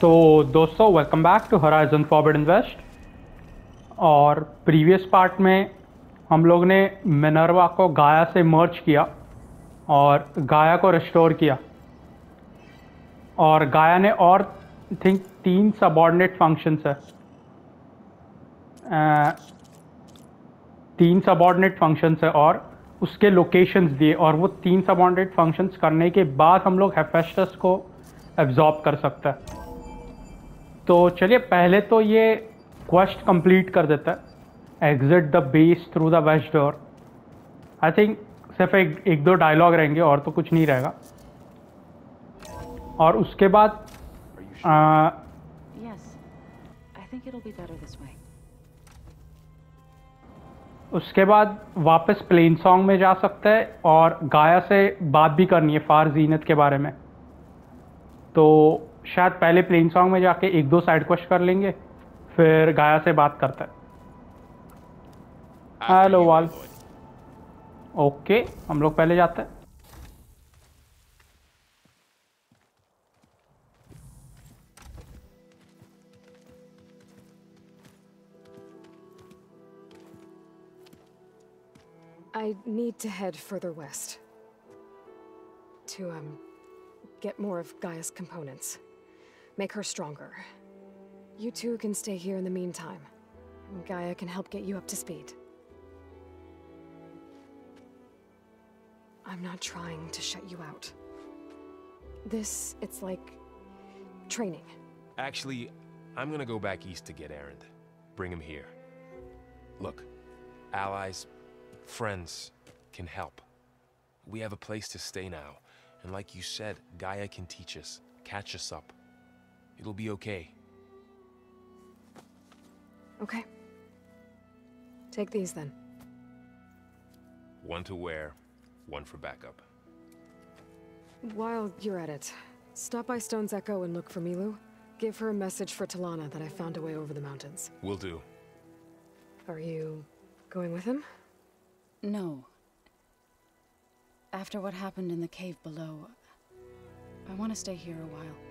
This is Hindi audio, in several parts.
तो दोस्तों welcome back to Horizon Forbidden West और प्रीवियस पार्ट में हम लोग ने मिनरवा को गाया से मर्ज किया और गाया को रिस्टोर किया। और गाया ने और थिंक तीन सबॉर्डिनेट फ़ंक्शंस है। तीन सबॉर्डिनेट फ़ंक्शंस है और उसके लोकेशंस दिए और वो तीन सबॉर्डिनेट फ़ंक्शंस करने के बाद हम लोग हेफेस्टस को एब्जॉर्ब कर सकते हैं। तो चलिए पहले तो ये क्वेस्ट कंप्लीट कर देता है। Exit the base through the west door I think सिर्फ़ एक, एक दो डायलॉग रहेंगे और तो कुछ नहीं रहेगा। और उसके बाद आ. उसके बाद वापस प्लेन सॉन्ग में जा सकते हैं और गाया से बात भी करनी है फार जीनत के बारे में। तो शायद पहले प्लेन सॉन्ग में जाके एक दो साइड क्वेश्चन कर लेंगे फिर गाया से बात करते हैं। हेलो वाल। ओके हम लोग पहले जाते हैं। I need to head further west to um get more of Gaia's components. Make her stronger. You two can stay here in the meantime. Gaia can help get you up to speed. I'm not trying to shut you out. This, it's like... training. Actually, I'm gonna go back east to get Erend. Bring him here. Look, allies, friends can help. We have a place to stay now, and like you said, Gaia can teach us, catch us up. It'll be okay. Okay. Take these then. One to wear, one for backup. While you're at it, stop by Stone's Echo and look for Milu. Give her a message for Talana that I found a way over the mountains. Will do. Are you going with him? No. After what happened in the cave below, I want to stay here a while.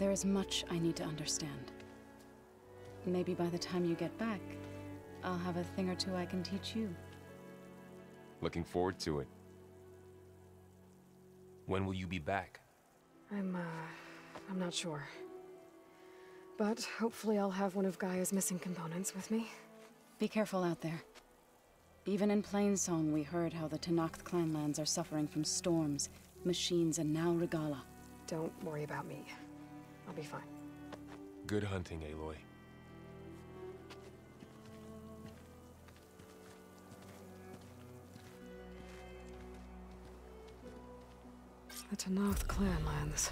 There is much I need to understand. Maybe by the time you get back, I'll have a thing or two I can teach you. Looking forward to it. When will you be back? I'm, uh, I'm not sure. But hopefully I'll have one of Gaia's missing components with me. Be careful out there. Even in Plainsong, we heard how the Tenakth clanlands are suffering from storms, machines, and now Regala. Don't worry about me. I'll be fine. Good hunting, Aloy. The Tanath clan lands.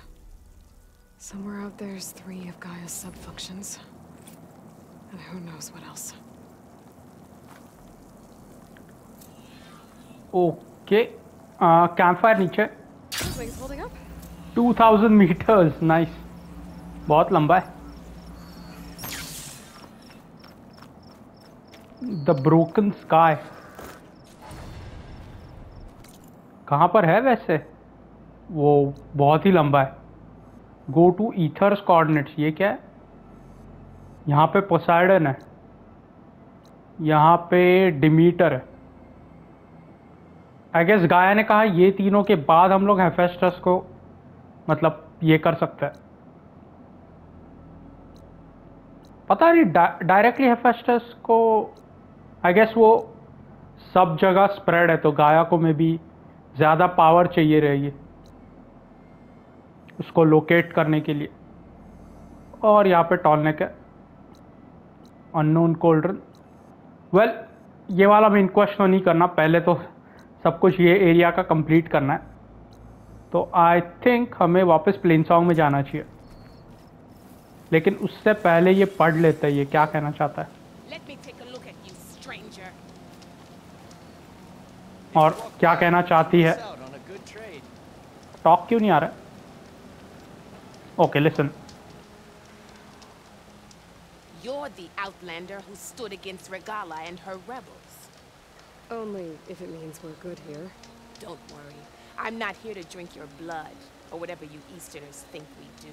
Somewhere out there's three of Gaia's subfunctions. And who knows what else. Okay. Uh, campfire niche. 2000 meters. Nice. बहुत लंबा है। द ब्रोकन स्काई कहाँ पर है वैसे? वो बहुत ही लंबा है। गो टू ईथर्स कोऑर्डिनेट्स ये क्या है? यहाँ पे पोसाइडन है। यहाँ पे डिमीटर है। आई गेस गाया ने कहा, ये तीनों के बाद हम लोग हेफेस्टस को मतलब ये कर सकते हैं। पता नहीं डायरेक्टली हेफेस्टस को आई गेस वो सब जगह स्प्रेड है तो गाया को में भी ज़्यादा पावर चाहिए रहेगी उसको लोकेट करने के लिए। और यहाँ पे टॉलने के अननोन कोल्ड्रन वेल ये वाला मेन क्वेश्चन नहीं करना, पहले तो सब कुछ ये एरिया का कंप्लीट करना है। तो आई थिंक हमें वापस प्लेन सॉन्ग में जाना चाहिए। लेकिन उससे पहले ये पढ़ लेते हैं ये क्या कहना चाहता है. और क्या कहना चाहती है. टॉक क्यों नहीं आ रहा okay listen You're the outlander who stood against Regala and her rebels. Only if it means we're good here. Don't worry. I'm not here to drink your blood, or whatever you Easterners think we do.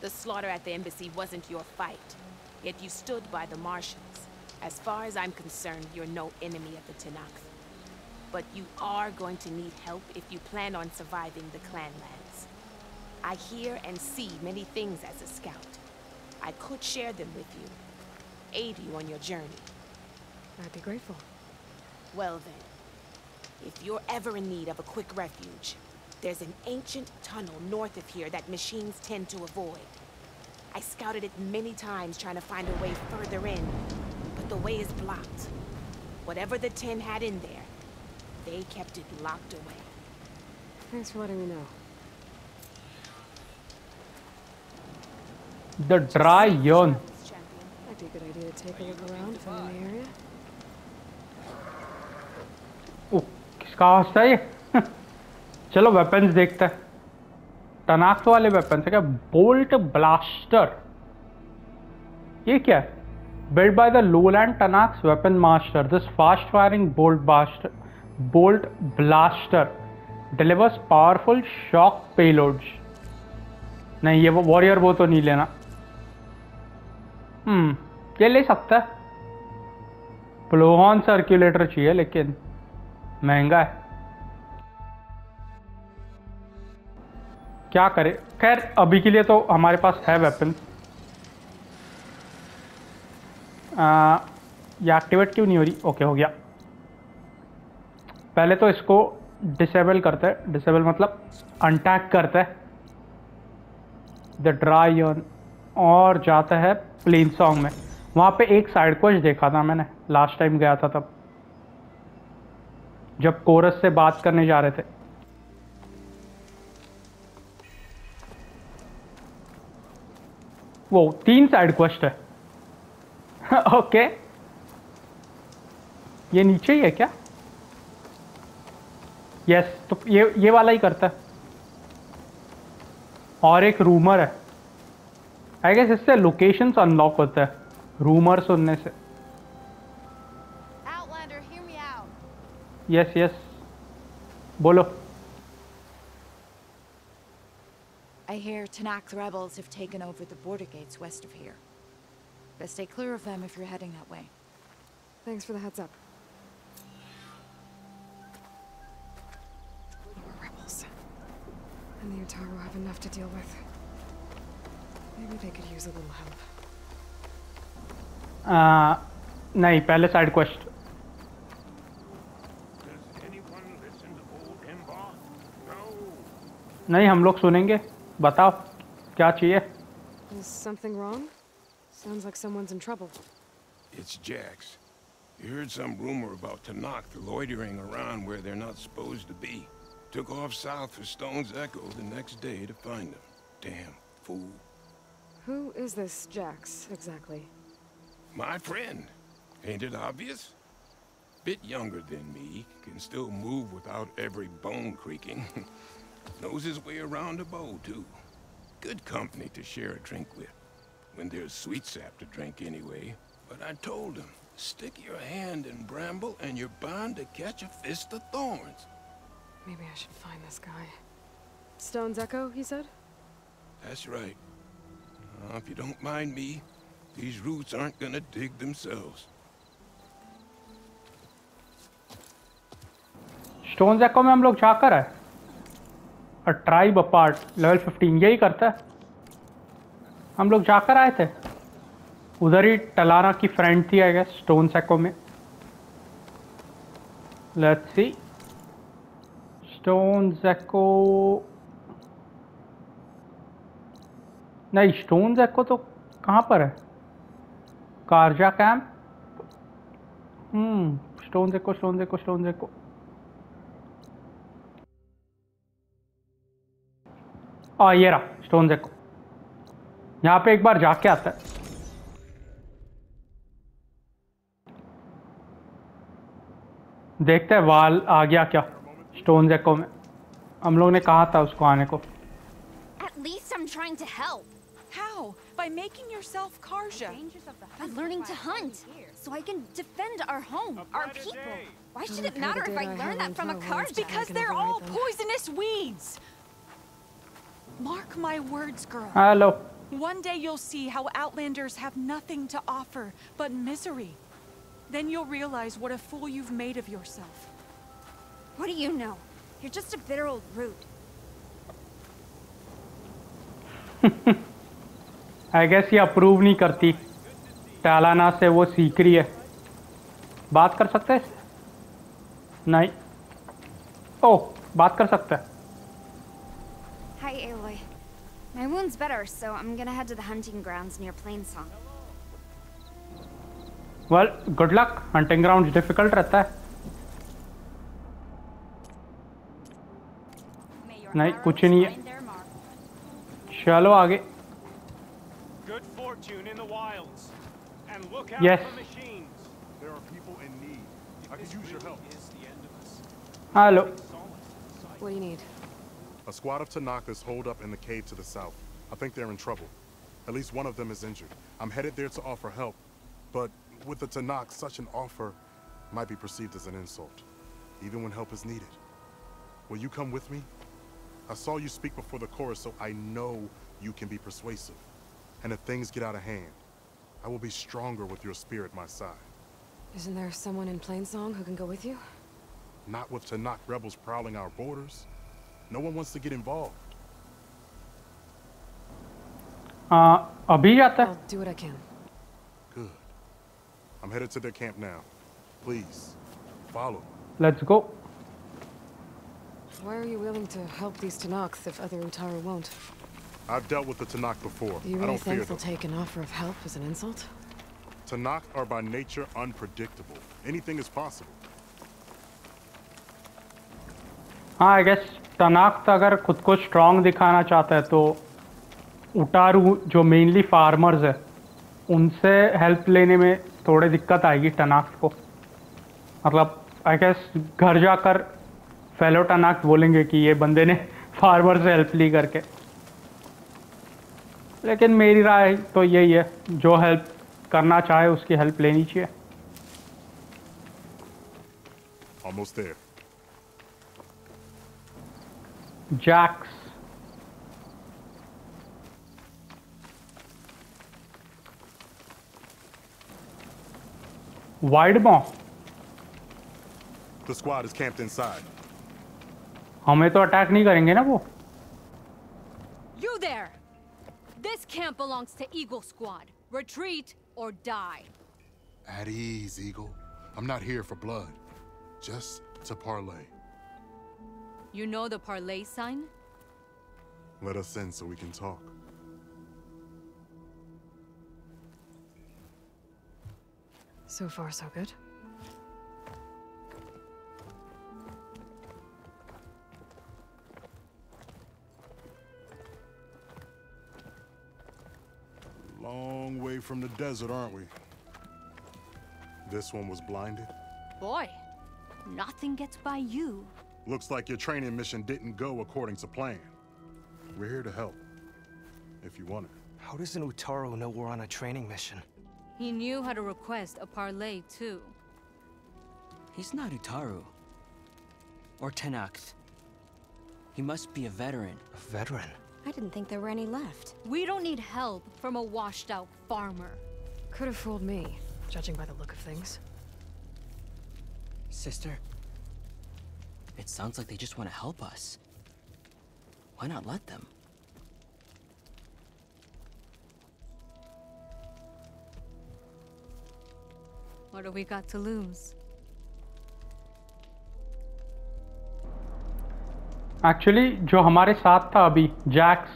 The slaughter at the embassy wasn't your fight, yet you stood by the Martians. As far as I'm concerned, you're no enemy of the Tenakth. But you are going to need help if you plan on surviving the Clanlands. I hear and see many things as a scout. I could share them with you, aid you on your journey. I'd be grateful. Well then, if you're ever in need of a quick refuge, there's an ancient tunnel north of here that machines tend to avoid. I scouted it many times trying to find a way further in, but the way is blocked. Whatever the Ten had in there, they kept it locked away. Thanks for letting me know. The dry yawn. Might be a good idea to take a look around if I'm in the area. ओ, किसका आवाज था ये चलो वेपन्स देखते हैं। तनाक तो वाले वेपन्स है क्या? बोल्ट ब्लास्टर ये क्या है? Build by the low land Tenakth weapon master this fast firing bolt blaster bolt blaster delivers powerful shock payload नहीं, ये वो वॉरियर वो तो नहीं लेना। हम्म ये ले सकता है। प्लोहन सर्कुलेटर चाहिए, लेकिन महँगा है। क्या करे? खैर, अभी के लिए तो हमारे पास है वेपन ये एक्टिवेट क्यों नहीं हो रही? ओके हो गया. पहले तो इसको डिसेबल करते हैं. डिसेबल मतलब अनटैक करता है. द ड्राई ऑन और जाता है प्लेन सॉन्ग में. वहाँ पे एक साइड क्वेस्ट देखा था मैंने. लास्ट टाइम गया था तब. जब कोरस से बात करने जा रहे थे. वो तीन साइड क्वेस्ट है। ओके ये नीचे ही है क्या? यस तो ये ये वाला ही करता है। और एक रूमर है। आई गेस इससे लोकेशंस अनलॉक होता है। रूमर सुनने से. यस यस बोलो। I hear Tanakh rebels have taken over the border gates west of here. Best stay clear of them if you're heading that way. Thanks for the heads up. More rebels. And the Utaru have enough to deal with. Maybe they could use a little help. आ, नहीं पहले side quest Does anyone listen to old Embar? No. नहीं हम लोग सुनेंगे बताओ क्या चाहिए Is something wrong? Sounds like someone's in trouble. It's Jax. You heard some rumor about Tanakh loitering around where they're not supposed to be. Took off south for Stone's Echo the next day to find them. Damn fool. Who is this Jax, exactly? My friend. Ain't it obvious? Bit younger than me, can still move without every bone creaking. Knows his way around a bow, too. Good company to share a drink with. When there's sweet sap to drink anyway. But I told him, stick your hand in bramble and you're bound to catch a fist of thorns. Maybe I should find this guy. Stone's Echo, he said? That's right. Now, if you don't mind me, these roots aren't gonna dig themselves. Stone जैको में हम लोग जाकर है और ट्राइब अपार्ट लेवल 15 यही करता है। हम लोग जाकर आए थे। उधर ही टलाना की फ्रेंड थी आई गेस स्टोन सैको में। लेट्स सी स्टोन जैको नहीं स्टोन जैको तो कहाँ पर है? कारजा कैम्प हम्म स्टोन जैको स्टोन जैको स्टोन जैको आ ये रहा स्टोन जैको यहाँ पे एक बार जाके आता है देखते हैं वाल आ गया क्या स्टोन जैको में हम लोग ने कहा था उसको आने को At least I'm trying to help. How? By making yourself Karja. By learning to hunt, so I can defend our home, our people. Why should it matter if I learn that from a Karja? Because they're all poisonous weeds. Mark my words, girl. Hello One day you'll see how Outlanders have nothing to offer but misery. Then you'll realize what a fool you've made of yourself. What do you know? You're just a bitter old root. I guess ये अप्रूव नहीं करती टालाना से वो सीख रही है बात कर सकते हैं नहीं ओह बात कर सकते हैं My wound's better, so I'm gonna head to the hunting grounds near Plainsong. Well good luck hunting ground difficult रहता है May your नहीं arrows कुछ नहीं है find their mark. चलो आगे Good fortune in the wilds. And look out Yes. for machines. There are people in need. I could use your help. Is the end of us. Hello What do you need? A squad of Tanakas hold up in the cave to the south. I think they're in trouble. At least one of them is injured. I'm headed there to offer help. But with the Tanakh, such an offer might be perceived as an insult, even when help is needed. Will you come with me? I saw you speak before the chorus, so I know you can be persuasive. And if things get out of hand, I will be stronger with your spear at my side. Isn't there someone in Plainsong who can go with you? Not with Tanakh rebels prowling our borders. No one wants to get involved. Uh, right there. I'll do what I can. Good. I'm headed to their camp now. Please, follow. Let's go. Why are you willing to help these Tanaks if other Utara won't? I've dealt with the Tanakh before. You really I don't think fear they'll them. take an offer of help as an insult? Tanakh are by nature unpredictable. Anything is possible. हाँ आई गेस तनाख्त अगर खुद को स्ट्रांग दिखाना चाहता है तो उटारू जो मेनली फार्मर्स है, उनसे हेल्प लेने में थोड़ी दिक्कत आएगी टनाख्त को। मतलब आई गेस घर जाकर फेलो टनाख्त बोलेंगे कि ये बंदे ने फार्मर से हेल्प ली करके। लेकिन मेरी राय तो यही है, जो हेल्प करना चाहे उसकी हेल्प लेनी चाहिए। Almost there. जैक्स वाइड बॉ The squad is camped inside. हमें तो अटैक नहीं करेंगे ना वो You there! This camp belongs to Eagle Squad. Retreat or die. At ease, Eagle. I'm not here for blood. Just to parlay. You know the parlay sign? Let us in so we can talk. So far, so good. Long way from the desert, aren't we? This one was blinded. Boy, nothing gets by you. Looks like your training mission didn't go according to plan. We're here to help. If you want it. How does an Utaru know we're on a training mission? He knew how to request a parlay, too. He's not Utaru. Or Tenax. He must be a veteran. A veteran? I didn't think there were any left. We don't need help from a washed out farmer. Could have fooled me, judging by the look of things. Sister? It sounds like they just want to help us. Why not let them? What do we got to lose? Actually जो हमारे साथ था अभी जैक्स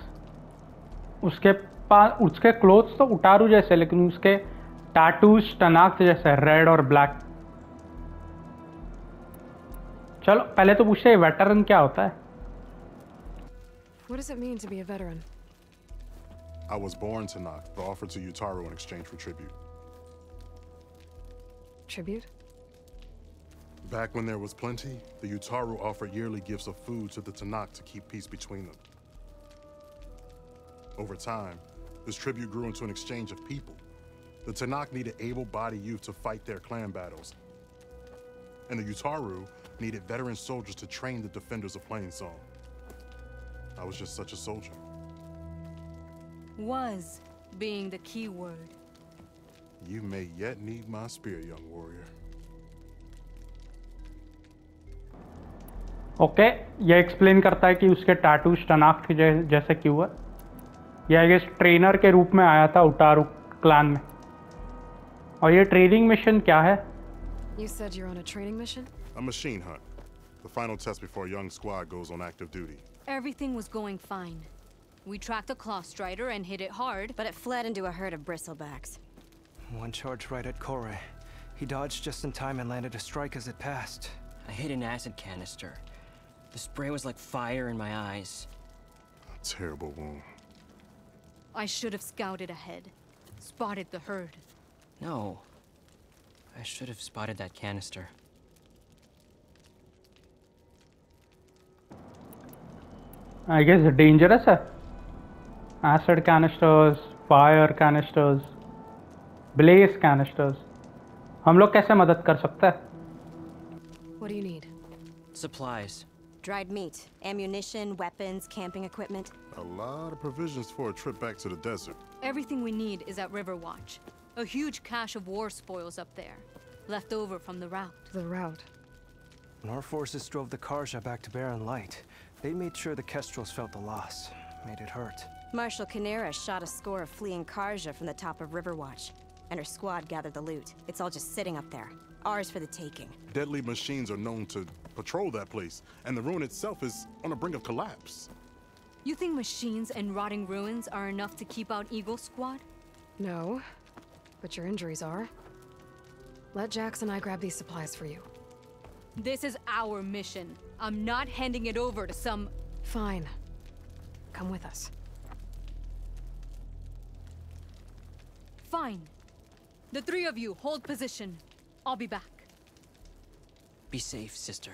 उसके पास उसके क्लोथ्स तो उटारू जैसे लेकिन उसके टैटूज टनाक जैसे रेड और ब्लैक चलो पहले तो पूछते वेटरन क्या होता है What does it mean to be a veteran? I was born to knock, but offered to Utaru in exchange for tribute. Tribute? Back when there was plenty, the Utaru offered yearly gifts of food to the Tanakh to keep peace between them. Over time, this tribute grew into an exchange of people. The Tanakh needed able-bodied youth to fight their clan battles. And the Utaru needed veteran soldiers to train the defenders of Plainsong. I was just such a soldier. Was being the key word. You may yet need my spear, young warrior. Okay okay, ये एक्सप्लेन करता है कि उसके टैटू शनाख्त के जै, जैसे क्यों है ये आई गेस ट्रेनर के रूप में आया था उटारू क्लान में और ये ट्रेनिंग मिशन क्या है You said you're on a training mission? A machine hunt. The final test before a young squad goes on active duty. Everything was going fine. We tracked a claw strider and hit it hard, but it fled into a herd of bristlebacks. One charge right at Kore. He dodged just in time and landed a strike as it passed. I hit an acid canister. The spray was like fire in my eyes. A terrible wound. I should have scouted ahead. Spotted the herd. No. I should have spotted that canister. I guess dangerous है acid canisters, fire canisters, blaze canisters. हम लोग कैसे मदद कर सकते हैं What do you need? Supplies. Dried meat, ammunition, weapons, camping equipment. A lot of provisions for a trip back to the desert. Everything we need is at Riverwatch. A huge cache of war spoils up there. Left over from the route. The route? When our forces drove the Karja back to Barren Light, they made sure the Kestrels felt the loss. Made it hurt. Marshal Canera shot a score of fleeing Karja from the top of Riverwatch. And her squad gathered the loot. It's all just sitting up there. Ours for the taking. Deadly machines are known to patrol that place, and the ruin itself is on the brink of collapse. You think machines and rotting ruins are enough to keep out Eagle Squad? No, but your injuries are. Let Jax and I grab these supplies for you. This is our mission. I'm not handing it over to some... Fine. Come with us. Fine. The three of you hold position. I'll be back. Be safe, sister.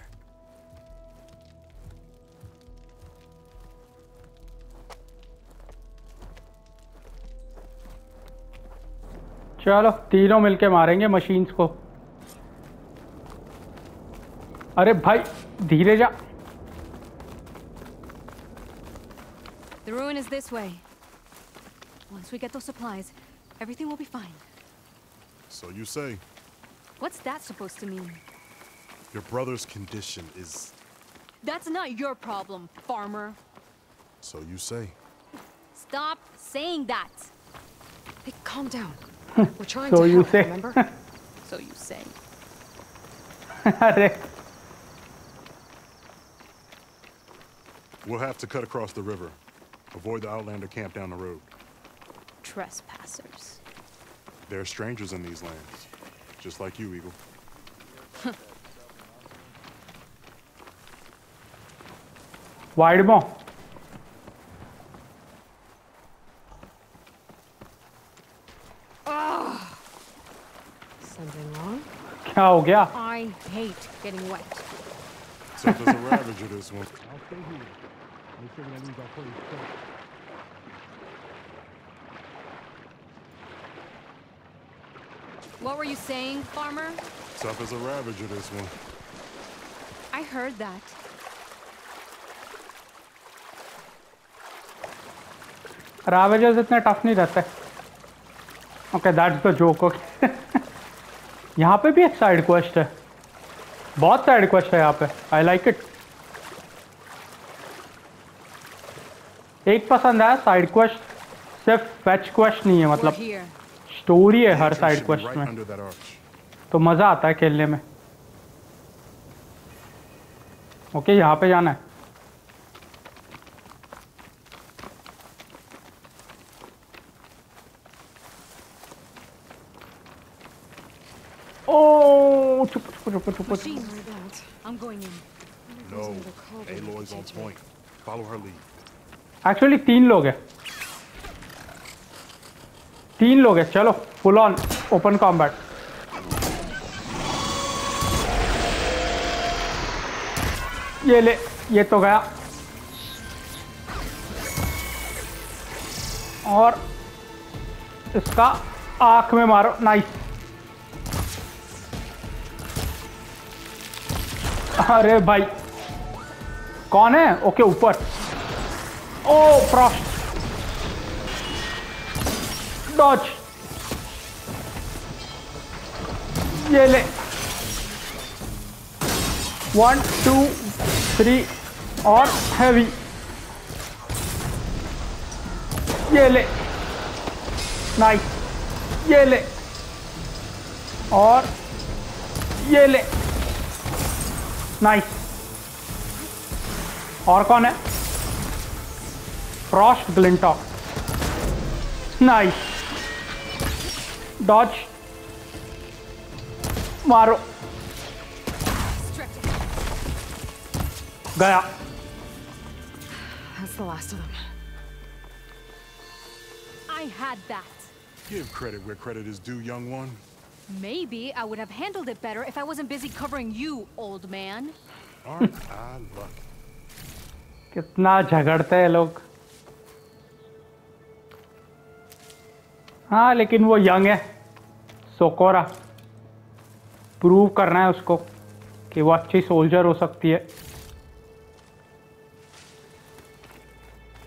चलो तीनों मिलके मारेंगे मशीन्स को अरे भाई धीरे जा The ruin is this way. Once we get those supplies, everything will be fine. So you say. What's that supposed to mean? Your brother's condition is... That's not your problem, farmer. So you say. Stop saying that. Hey, calm down. We're trying so to you help, say. remember? so you say. We'll have to cut across the river. Avoid the Outlander camp down the road. Trespassers. There are strangers in these lands. Just like you, Eagle. वाइडमो Something wrong? क्या हो गया I hate getting wet. Tough as a ravager, this one. Make sure we lose our place. What were you saying, farmer? Tough as a ravager, this one. I heard that. रावेजर्स इतने टफ नहीं रहते okay that's the joke okay यहाँ पे भी एक साइड क्वेस्ट है बहुत साइड क्वेस्ट है यहाँ पे आई लाइक इट एक पसंद है साइड क्वेश्चन सिर्फ़ फैच क्वेश्चन नहीं है मतलब स्टोरी है हर साइड क्वेश्चन में। तो मज़ा आता है खेलने में। ओके यहाँ पे जाना है। ओ चुप चुप चुप चुप चुप चुप। चुप चुप चुप चुप चुप चुप चुप चुप चुप चुप चुप चुप एक्चुअली तीन लोग हैं। तीन लोग हैं। चलो फुल ऑन ओपन कॉम्बैट ये ले, ये तो गया। और इसका आँख में मारो। नाइस अरे भाई, कौन है? ओके, ऊपर। ओ फ्रॉस्ट डॉच ये ले वन टू थ्री और हैवी ये ले नाइस ये ले और ये ले नाइस और कौन है फ्रॉस्ट ग्लिंटॉक नाइस डॉज मारो गया That's the last of them. I had that. Give credit where credit is due, young one. Maybe I would have handled it better if I wasn't busy covering you, old man. Aren't I lucky? कितना झगड़ते हैं लोग हाँ लेकिन वो यंग है सोकोरा प्रूव करना है उसको कि वो अच्छी सोल्जर हो सकती है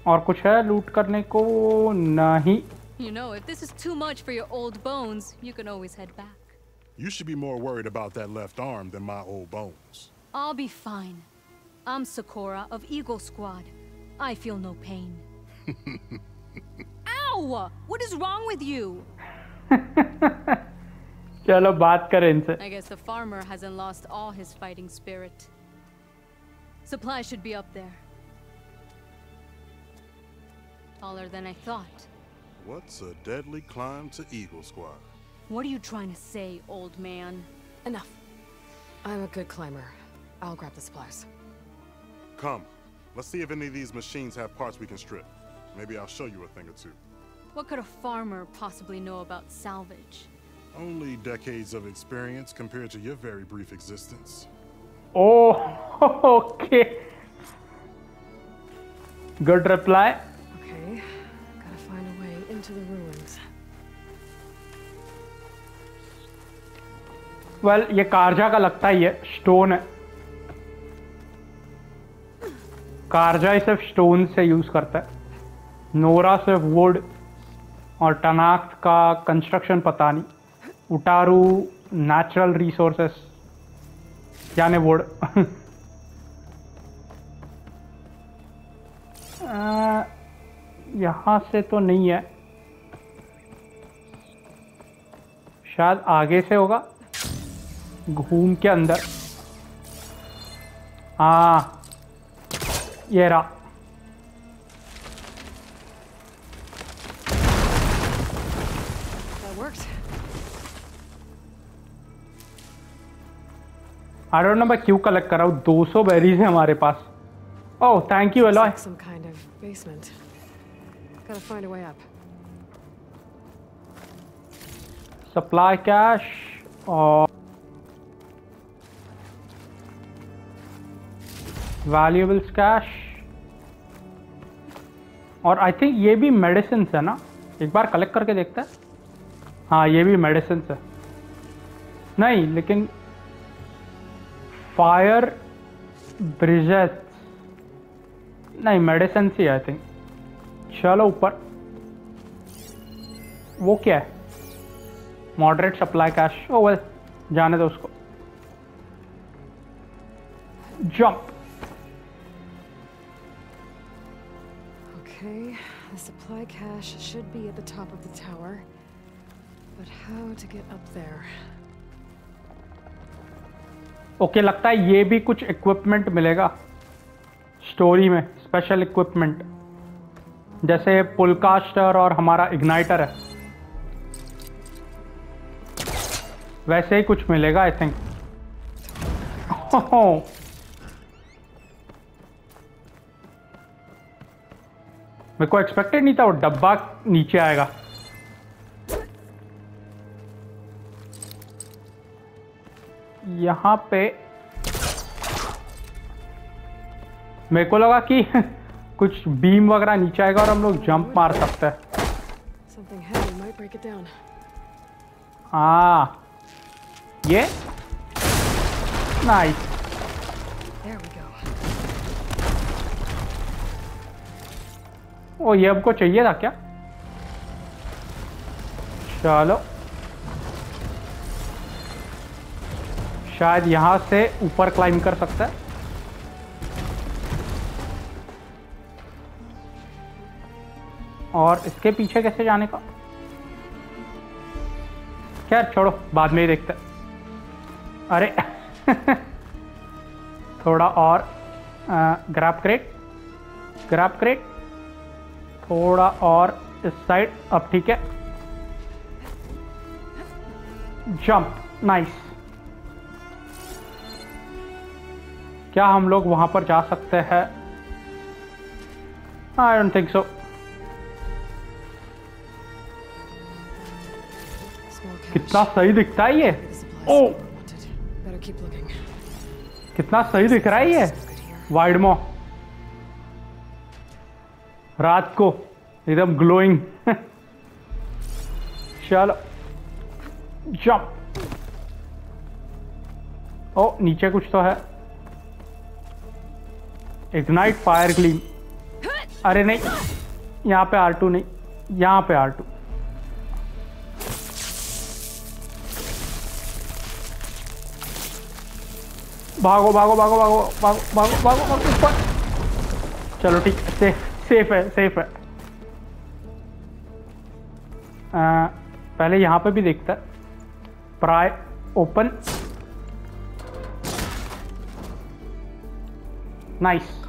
और कुछ है लूट करने को नहीं You know, if this is too much for your old bones, you can always head back. You should be more worried about that left arm than my old bones. I'll be fine. I'm Sakura of Eagle Squad. I feel no pain. Ow! What is wrong with you? चलो बात करें इनसे I guess the farmer hasn't lost all his fighting spirit. Supplies should be up there. Taller than I thought. What's a deadly climb to Eagle Squad? What are you trying to say, old man? Enough. I'm a good climber. I'll grab the supplies. Come, let's see if any of these machines have parts we can strip. Maybe I'll show you a thing or two. What could a farmer possibly know about salvage? Only decades of experience compared to your very brief existence. Oh, okay. Good reply. Okay, gotta find a way into the ruins. Well well, ये कारजा का लगता ही है स्टोन है कारजा ही सिर्फ़ स्टोन से यूज़ करता है नोरा सिर्फ़ वुड और टनाक का कंस्ट्रक्शन पता नहीं। उटारू नेचुरल रिसोर्सेस यानी वुड यहाँ से तो नहीं है। शायद आगे से होगा। घूम के अंदर। हाँ ये रहा। आई डोंट नो मैं क्यों कलेक्ट कर रहा हूँ। 200 बेरीज है हमारे पास। ओह thank you Aloy Some kind of basement. Gotta find a way up. Supply cash और वैल्यूएबल्स कैश और आई थिंक ये भी मेडिसिन है ना? एक बार कलेक्ट करके देखते हैं। हाँ ये भी मेडिसिन है। नहीं लेकिन फायर ब्रिजेस नहीं मेडिसिन ही आई थिंक चलो ऊपर वो क्या है moderate supply cache oh well जाने दो उसको jump Okay, the supply cache should be at the top of the tower. But how to get up there? Okay लगता है ये भी कुछ इक्विपमेंट मिलेगा। स्टोरी में स्पेशल इक्विपमेंट जैसे पुलकास्टर और हमारा इग्नाइटर है। वैसे ही कुछ मिलेगा आई थिंक मेरे को एक्सपेक्टेड नहीं था वो डब्बा नीचे आएगा। यहाँ पे मेरे को लगा कि कुछ बीम वगैरह नीचे आएगा और हम लोग जंप मार सकते हैं. हाँ। ये? नाइस. ओ ये हमको चाहिए था क्या? चलो। शायद यहाँ से ऊपर क्लाइम कर सकता है। और इसके पीछे कैसे जाने का? क्या छोड़ो, बाद में ही देखते। अरे, थोड़ा और ग्रैप क्रेट ग्रैप क्रेट थोड़ा और इस साइड अब ठीक है। जंप नाइस क्या हम लोग वहाँ पर जा सकते हैं? आई डोंट थिंक सो कितना सही दिखता है ये? ओ. कितना सही दिख रहा है ये? वाइड मो रात को एकदम ग्लोइंग चलो। जंप ओ, नीचे कुछ तो है। इग्नाइट फायर ग्लीम अरे नहीं यहाँ पे R2 नहीं यहाँ पे R2 भागो भागो भागो भागो भागो भागो भागो भागो ऊपर. चलो ठीक है सेफ़ सेफ़ है सेफ़ है. आ, पहले यहाँ पे भी देखता है. प्राय ओपन नाइस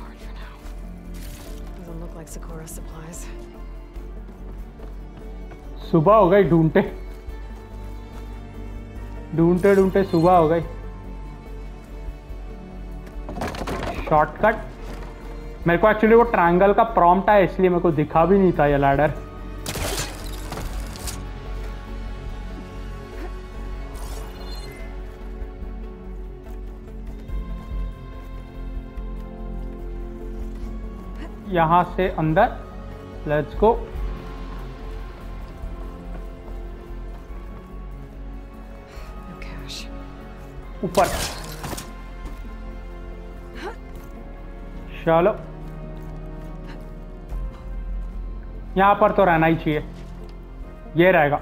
Sakura supplies. सुबह हो गई ढूंढते। ढूंढते ढूंढते सुबह हो गई। शॉर्टकट मेरे को एक्चुअली वो ट्रायंगल का प्रॉम्प्ट है इसलिए मेरे को दिखा भी नहीं था ये लैडर यहाँ से अंदर। लेट्स गो ऊपर। चलो। यहाँ पर तो रहना ही चाहिए। ये रहेगा।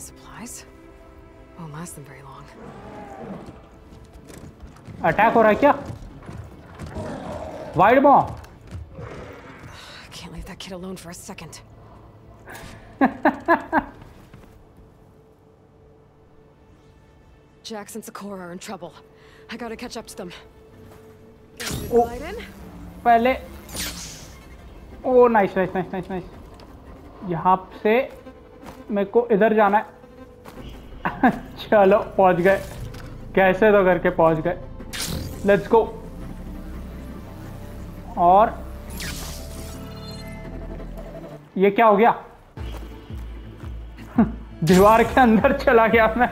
These are the supplies? Won't last them very long. Attack हो रहा है क्या वाइड बॉ I can't leave that kid alone for a second. Jax and Sakura are in trouble. I gotta catch up to them. Oh. Glide in? पहले oh nice nice nice nice nice यहाँ से मेरे को इधर जाना है। चलो, पहुँच गए। कैसे तो करके पहुँच गए। लेट्स गो और ये क्या हो गया? दीवार के अंदर चला गया मैं।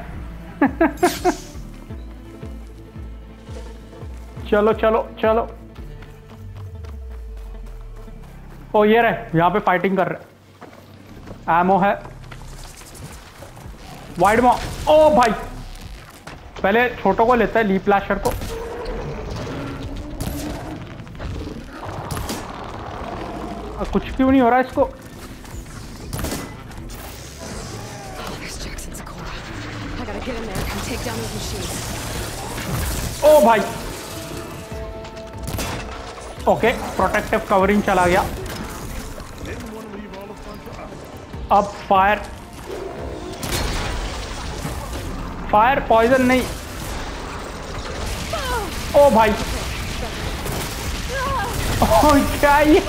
चलो चलो चलो। ओ, ये रहे, यहाँ पे फाइटिंग कर रहे। एमो है। वाइड मॉ ओ भाई। पहले छोटो को लेता है लीप लाशर को। कुछ क्यों नहीं हो रहा इसको। ओ भाई। ओके प्रोटेक्टिव कवरिंग चला गया। अब फायर फायर पॉइजन नहीं। ओ भाई। ओ क्या ये?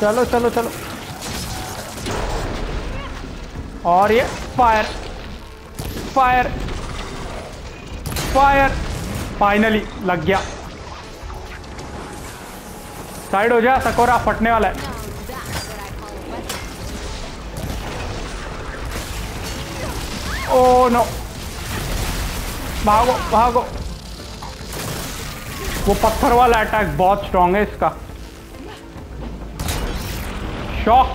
चलो चलो चलो। और ये फायर फायर फायर। फाइनली लग गया। साइड हो जा, सकोरा फटने वाला है। ओ नो भागो भागो। वो पत्थर वाला अटैक बहुत स्ट्रांग है इसका। शॉक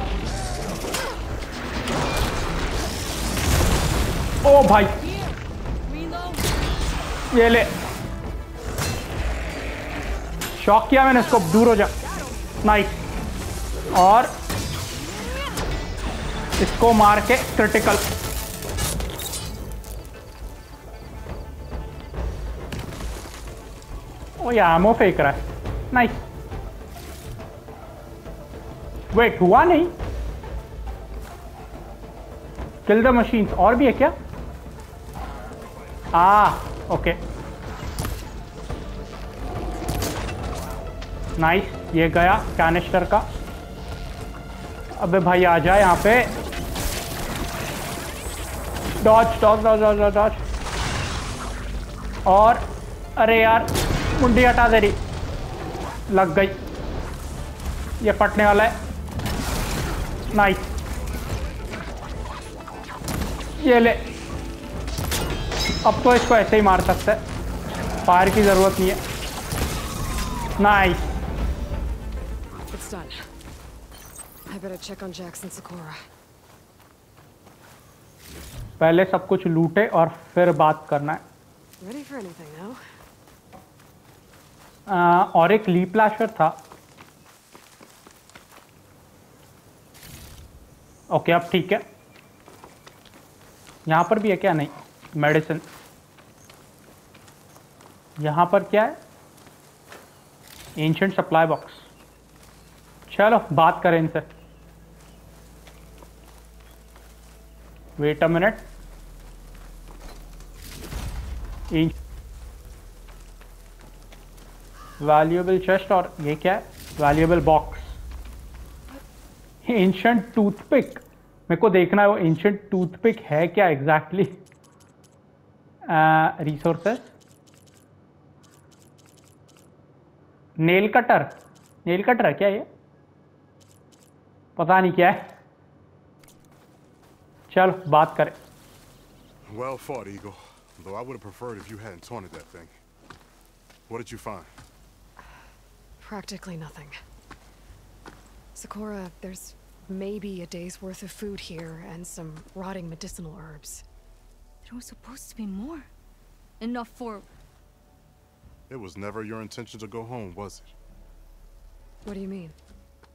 ओ भाई। ये ले। शॉक किया मैंने इसको, दूर हो जा। नाइस और इसको मार के क्रिटिकल ये एमो फेंक रहा है नाइस वेट हुआ नहीं? किल द मशीन्स और भी है क्या? आ ओके नाइस ये गया कैनिस्टर का। अबे भाई, आ जाए यहाँ पे। Dodge dodge dodge dodge dodge और, अरे यार। मुंडी हटा दे रही लग गई। ये फटने वाला है। नाइस। ये ले। अब तो इसको ऐसे ही मार सकते हैं। फायर की ज़रूरत नहीं है। Nice. It's done. I better check on Jackson Sakura. पहले सब कुछ लूटे और फिर बात करना है। Ready for anything now? और एक ली था। ओके, अब ठीक है। यहाँ पर भी है क्या? नहीं, मेडिसिन। यहाँ पर क्या है? Ancient supply box. चलो, बात करें इनसे। Wait a minute. Valuable chest और ये क्या है वैल्यूएबल बॉक्स एंशंट टूथपिक मेरे को देखना है वो एंशंट टूथपिक है क्या exactly resources nail cutter nail cutter है क्या ये? पता नहीं क्या है। चलो बात करें। Well fought, Eagle. Though I would have preferred if you hadn't taunted that thing. What did you find? Practically nothing. Sakura, there's maybe a day's worth of food here and some rotting medicinal herbs. There was supposed to be more. Enough for... It was never your intention to go home, was it? What do you mean?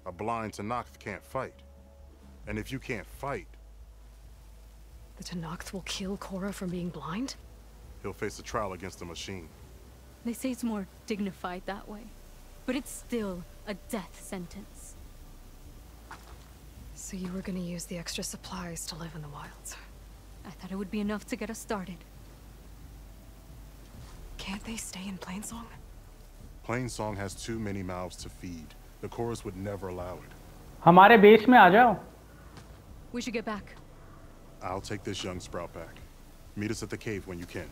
A blind Tanakh can't fight. And if you can't fight, The Tanakh will kill Korra from being blind? he'll face a trial against the machine. They say it's more dignified that way But it's still a death sentence. So you were gonna use the extra supplies to live in the wilds. I thought it would be enough to get us started. Can't they stay in Plainsong? Plainsong has too many mouths to feed. The chorus would never allow it. हमारे बेस में आ जाओ We should get back. I'll take this young sprout back. Meet us at the cave when you can.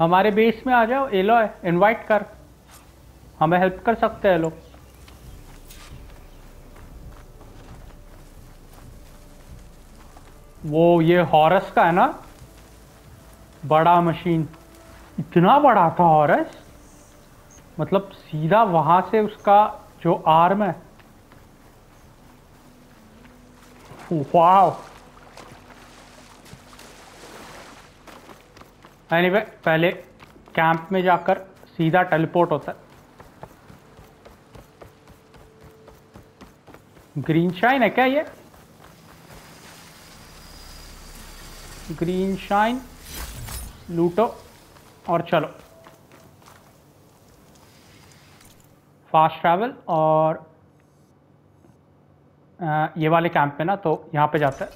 हमारे बेस में आ जाओ एलो इनवाइट कर। हमें हेल्प कर सकते हैं लोग। वो ये हॉरस का है ना? बड़ा मशीन इतना बड़ा था हॉरस मतलब सीधा वहाँ से उसका जो आर्म है। वाओ एनीवे पहले कैंप में जाकर सीधा टेलीपोर्ट होता है। ग्रीन शाइन है क्या ये? ग्रीन शाइन लूटो और चलो। फास्ट ट्रैवल और ये वाले कैंप पे ना तो यहाँ पे जाता है।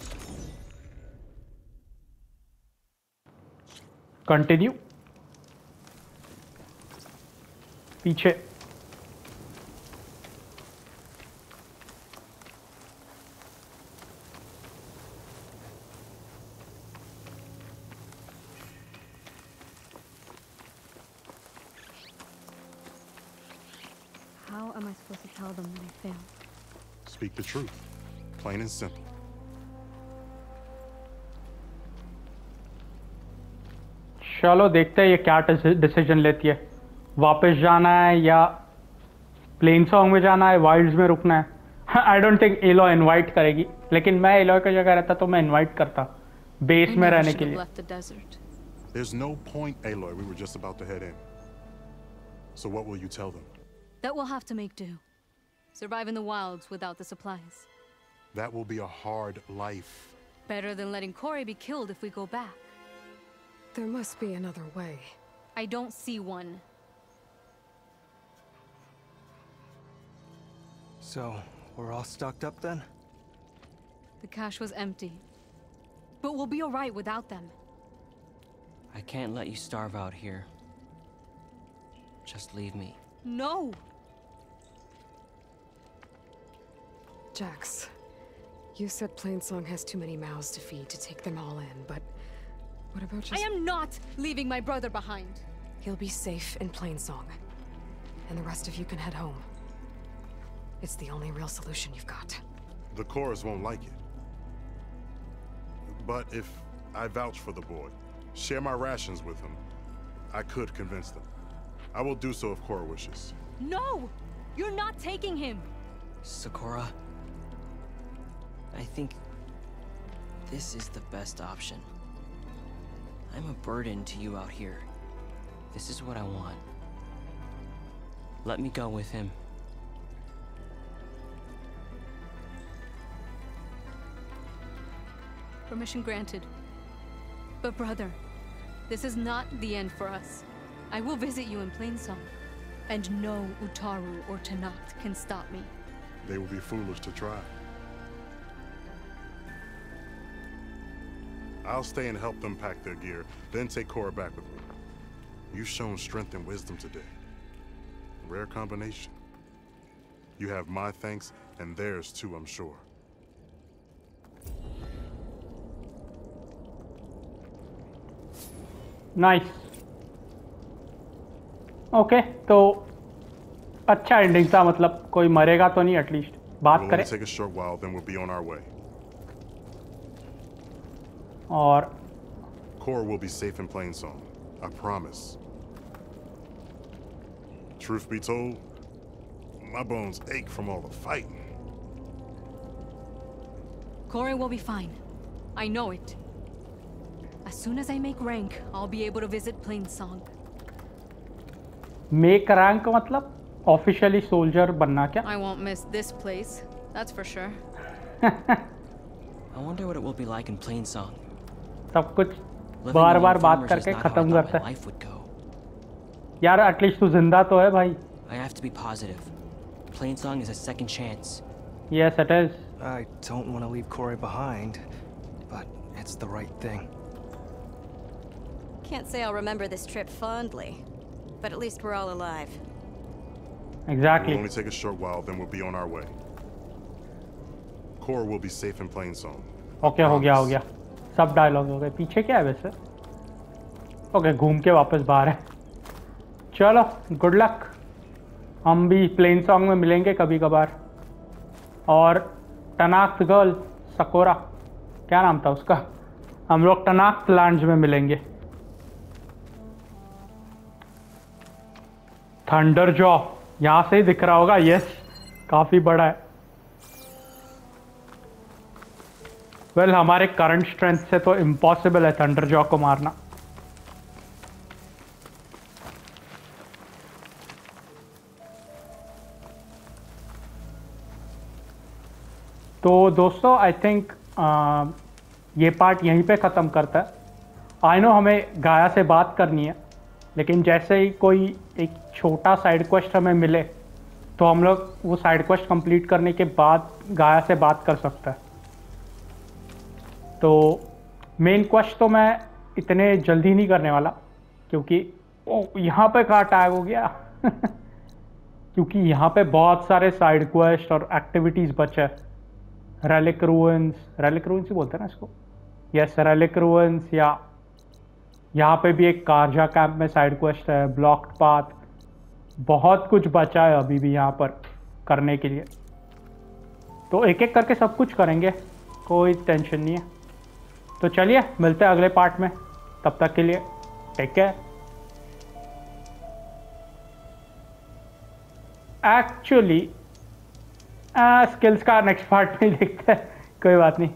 कंटिन्यू पीछे How am I supposed to tell them that I failed? Speak the truth. Plain and simple. चलो देखते हैं ये क्या डिसीज़न लेती है वापस जाना है या प्लेन सॉन्ग में जाना है वाइल्ड्स में रुकना है I don't think Aloy invite करेगी लेकिन मैं एलो की जगह रहता तो मैं इनवाइट करता बेस में रहने के लिए There's no point, Aloy. We were just about to head in. So what will you tell them? That we'll have to make do. Survive in the wilds without the supplies. That will be a hard life. Better than letting Corey be killed if we go back. There must be another way. I don't see one. So, we're all stocked up then? The cache was empty. But we'll be alright without them. I can't let you starve out here. Just leave me. No! Jax, you said Plainsong has too many mouths to feed to take them all in, but what about just- I am not leaving my brother behind! He'll be safe in Plainsong. And the rest of you can head home. It's the only real solution you've got. The chorus won't like it. But if I vouch for the boy, share my rations with him, I could convince them. I will do so if Cora wishes. No! You're not taking him! Sakura, I think this is the best option. I'm a burden to you out here. This is what I want. Let me go with him. Permission granted. But brother, this is not the end for us. I will visit you in Plainsong. And no Utaru or Tanakh can stop me. They will be foolish to try. I'll stay and help them pack their gear, then take Cora back with me. You've shown strength and wisdom today. Rare combination. You have my thanks, and theirs too, I'm sure. Nice okay तो अच्छा एंडिंग था मतलब कोई मरेगा तो नहीं एटलीस्ट बात We'll करें और Cora will be safe in Plainsong. I promise. Truth be told, my bones ache from all the fighting. Corey will be fine. I know it. As soon as I make rank, I'll be able to visit Plainsong. Make rank मतलब ऑफिशियली सोल्जर बनना क्या I won't miss this place, that's for sure. I wonder what it will be like in Plainsong. सब कुछ Living बार among बार बात farmers is करके not how I खत्म thought करता my है life would go. यार एटलीस्ट तू जिंदा तो है भाई I have to be positive. Plainsong is a second chance. Yes it is I don't want to leave Corey behind, but it's the right thing. Can't say I'll remember this trip fondly, but at least we're all alive. Exactly We'll only take a short while, then we'll be on our way. Cora will be safe in Plainsong. Okay हो गया हो गया सब डायलॉग हो गए। पीछे क्या है वैसे? ओके घूम के वापस बाहर है। चलो गुड लक हम भी प्लेन सॉन्ग में मिलेंगे कभी कभार। और टनाक्त गर्ल सकोरा क्या नाम था उसका? हम लोग टनाक्त लैंड में मिलेंगे। थंडर जॉ यहाँ से ही दिख रहा होगा यस काफ़ी बड़ा है। वेल well, हमारे करंट स्ट्रेंथ से तो इम्पॉसिबल है थंडर जॉ को मारना। तो दोस्तों आई थिंक ये पार्ट यहीं पे ख़त्म करता है। आई नो हमें गाया से बात करनी है लेकिन जैसे ही कोई एक छोटा साइड क्वेस्ट हमें मिले तो हम लोग वो साइड क्वेस्ट कंप्लीट करने के बाद गाया से बात कर सकते हैं। तो मेन क्वेस्ट तो मैं इतने जल्दी नहीं करने वाला, क्योंकि ओ, यहाँ पे कहाँ टैग हो गया। क्योंकि यहाँ पे बहुत सारे साइड क्वेस्ट और एक्टिविटीज़ बचे हैं। रेलिक रूंस रेलिक ही बोलते हैं ना इसको? यस रेलिक रूंस या यहाँ पे भी एक कारजा कैंप में साइड क्वेस्ट है ब्लॉक्ड पाथ बहुत कुछ बचा है अभी भी यहाँ पर करने के लिए। तो एक एक करके सब कुछ करेंगे, कोई टेंशन नहीं है। तो चलिए, मिलते हैं अगले पार्ट में। तब तक के लिए टेक केयर एक्चुअली स्किल्स का नेक्स्ट पार्ट में देखते हैं। कोई बात नहीं।